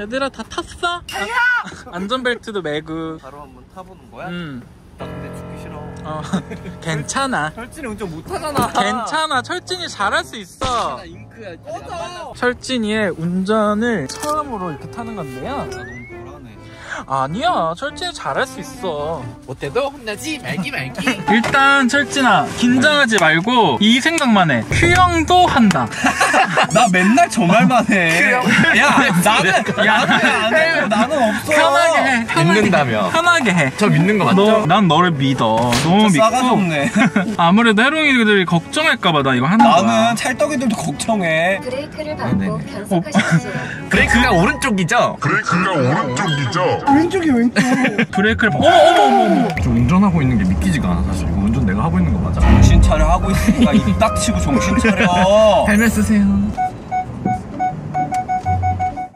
얘들아 다 탔어? 아, 안전벨트도 매고 바로 한번 타보는 거야? 음나 근데 죽기 싫어. 어, 괜찮아 철진이 운전 못하잖아. 괜찮아 철진이 잘할 수 있어 나 잉크야. 꺼져. 철진이의 운전을 처음으로 이렇게 타는 건데요 나 너무 불안해. 아니야 철진이 잘할 수 있어 못해도 혼나지 말기 말기. 일단 철진아 긴장하지 말고 이 생각만 해 휴영도 한다 나 맨날 저 말만 해. 야, 나는, 야. 나는 안 해. 나는 없어. 편하게 해 편하게 믿는다며. 해. 편하게 해 저 믿는 거 맞죠? 너, 난 너를 믿어 너무 믿고 싸가지 없네. 아무래도 해롱이들이 걱정할까봐 나 이거 하는 거야 나는 찰떡이들도 걱정해. 브레이크를 밟고 네네. 변속하십시오. 브레이크가 오른쪽이죠? 브레이크가 오른쪽이죠. 왼쪽이 왼쪽. 브레이크를 밟- 어머 어머 어머 어머 저 운전하고 있는 게 믿기지가 않아 사실. 이거 운전 내가 하고 있는 거 맞아? 차려 하고 있으니까 입 닥치고 정신 차려. 헬멧 쓰세요.